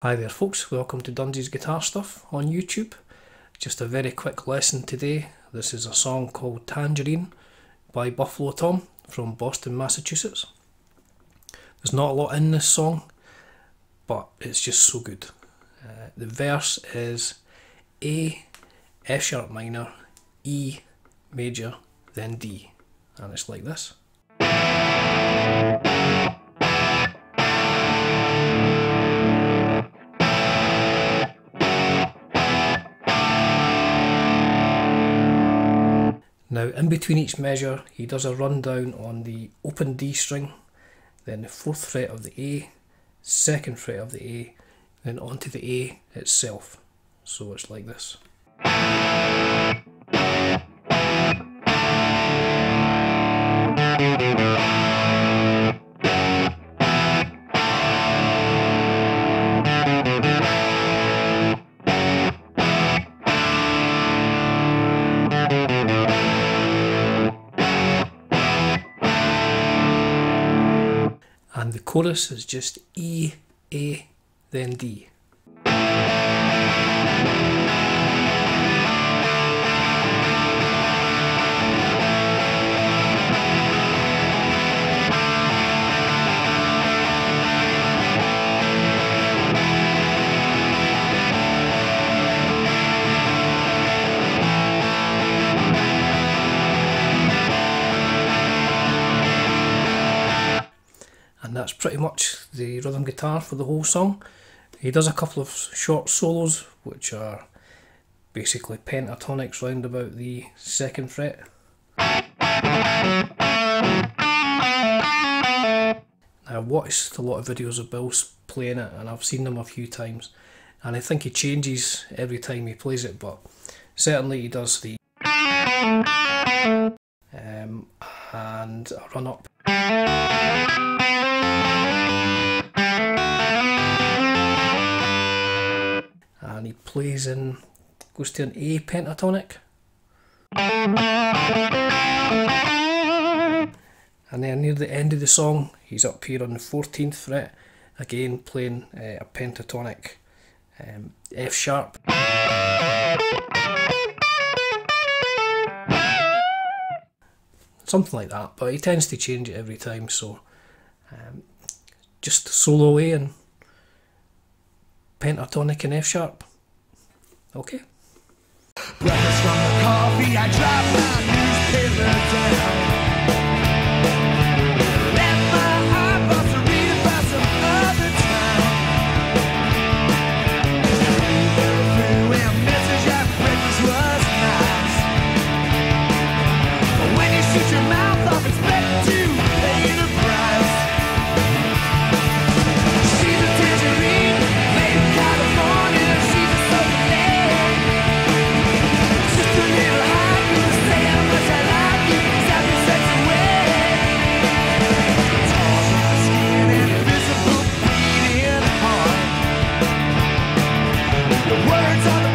Hi there folks, welcome to Dunsy's Guitar Stuff on YouTube. Just a very quick lesson today. This is a song called Tangerine by Buffalo Tom from Boston, Massachusetts. There's not a lot in this song, but it's just so good. Uh, the verse is A, F sharp minor, E major, then D. And it's like this. Now in between each measure he does a rundown on the open D string, then the 4th fret of the A, 2nd fret of the A, then onto the A itself. So it's like this. And the chorus is just E, A, then D. and that's pretty much the rhythm guitar for the whole song. He does a couple of short solos, which are basically pentatonics round about the second fret. I've watched a lot of videos of Bill playing it and I've seen them a few times and I think he changes every time he plays it but certainly he does the um, and a run up plays in goes to an A pentatonic and then near the end of the song he's up here on the 14th fret again playing uh, a pentatonic um, F sharp something like that but he tends to change it every time so um, just solo A and pentatonic and F sharp. Okay. words